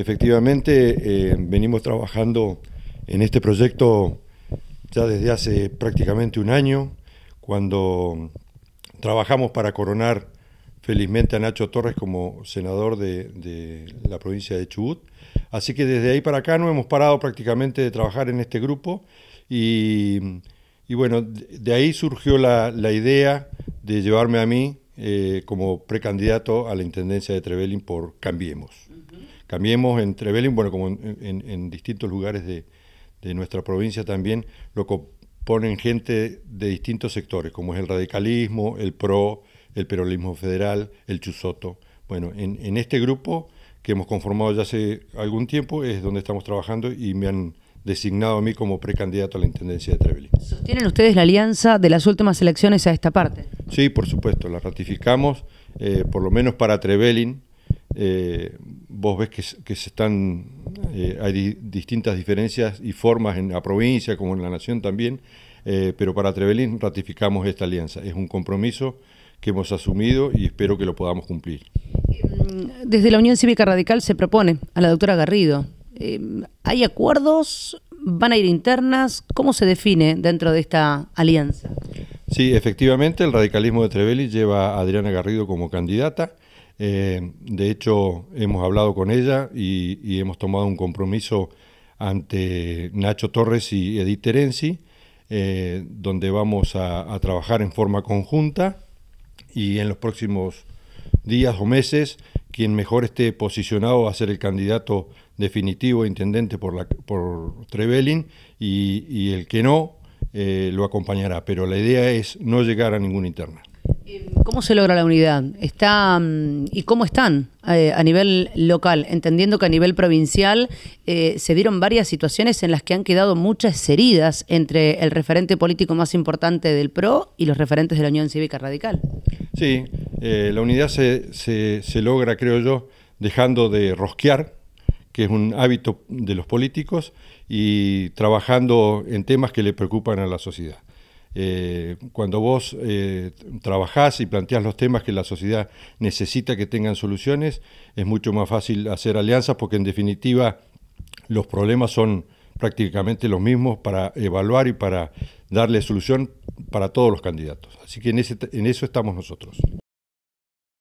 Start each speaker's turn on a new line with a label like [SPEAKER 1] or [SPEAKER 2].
[SPEAKER 1] Efectivamente, eh, venimos trabajando en este proyecto ya desde hace prácticamente un año, cuando trabajamos para coronar felizmente a Nacho Torres como senador de, la provincia de Chubut. Así que desde ahí para acá no hemos parado prácticamente de trabajar en este grupo y, bueno, de ahí surgió la, idea de llevarme a mí eh, como precandidato a la Intendencia de Trevelin por Cambiemos. Cambiemos en Trevelin, bueno, como en, distintos lugares de, nuestra provincia también, lo componen gente de distintos sectores, como es el radicalismo, el PRO, el peronismo federal, el Chusoto. Bueno, en, este grupo que hemos conformado ya hace algún tiempo es donde estamos trabajando y me han designado a mí como precandidato a la Intendencia de Trevelin.
[SPEAKER 2] ¿Sostienen ustedes la alianza de las últimas elecciones a esta parte?
[SPEAKER 1] Sí, por supuesto, la ratificamos, eh, por lo menos para Trevelin, eh, vos ves que, se están, eh, hay distintas diferencias y formas en la provincia como en la nación también, eh, pero para Trevelin ratificamos esta alianza. Es un compromiso que hemos asumido y espero que lo podamos cumplir.
[SPEAKER 2] Mm, desde la Unión Cívica Radical se propone a la doctora Garrido. ¿Hay acuerdos? ¿Van a ir internas? ¿Cómo se define dentro de esta alianza?
[SPEAKER 1] Sí, efectivamente, el radicalismo de Trevelin lleva a Adriana Garrido como candidata. Eh, de hecho, hemos hablado con ella y, hemos tomado un compromiso ante Nacho Torres y Edith Terenzi, eh, donde vamos a, trabajar en forma conjunta y en los próximos días o meses, quien mejor esté posicionado va a ser el candidato definitivo a intendente por, la, por Trevelin y, el que no eh, lo acompañará. Pero la idea es no llegar a ninguna interna.
[SPEAKER 2] ¿Cómo se logra la unidad? Está, mm, ¿Y cómo están eh, a nivel local? Entendiendo que a nivel provincial eh, se dieron varias situaciones en las que han quedado muchas heridas entre el referente político más importante del PRO y los referentes de la Unión Cívica Radical.
[SPEAKER 1] Sí, eh, la unidad se, se logra, creo yo, dejando de rosquear, que es un hábito de los políticos, y trabajando en temas que le preocupan a la sociedad. Eh, cuando vos eh, trabajás y planteás los temas que la sociedad necesita que tengan soluciones, es mucho más fácil hacer alianzas porque en definitiva los problemas son prácticamente los mismos para evaluar y para darle solución para todos los candidatos. Así que en, ese, en eso estamos nosotros.